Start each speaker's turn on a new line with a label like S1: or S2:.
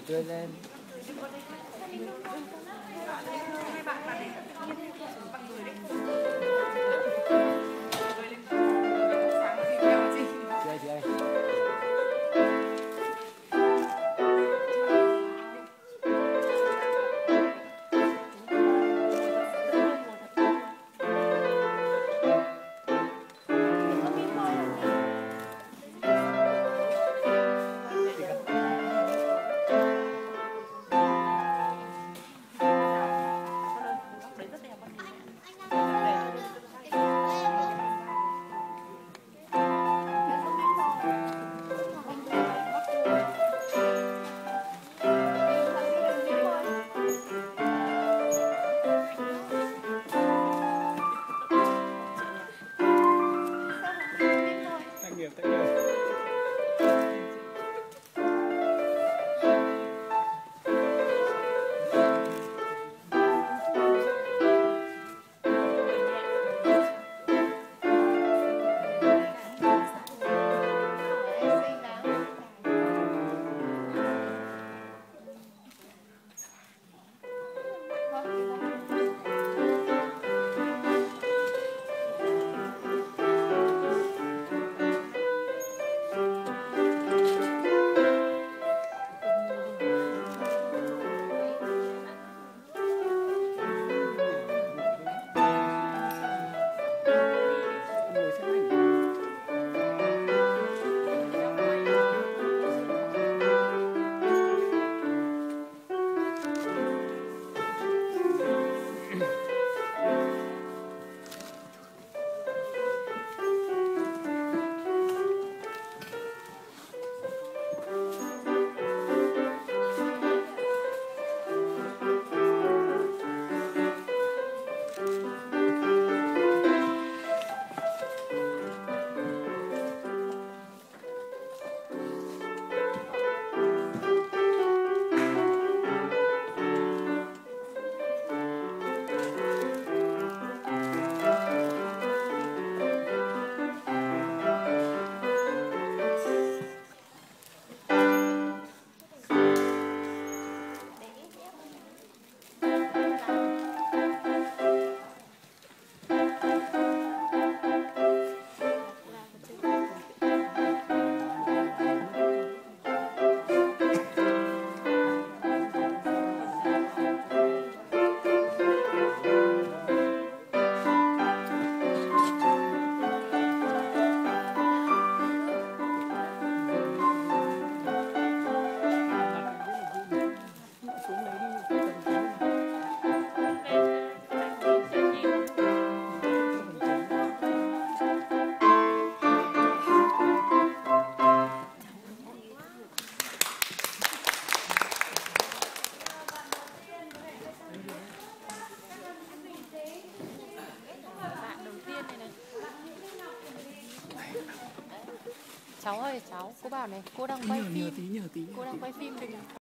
S1: chơi lên
S2: cháu ơi cháu cô bảo này cô đang quay phim.
S3: tí nhờ tí
S2: cô đang quay phim đừng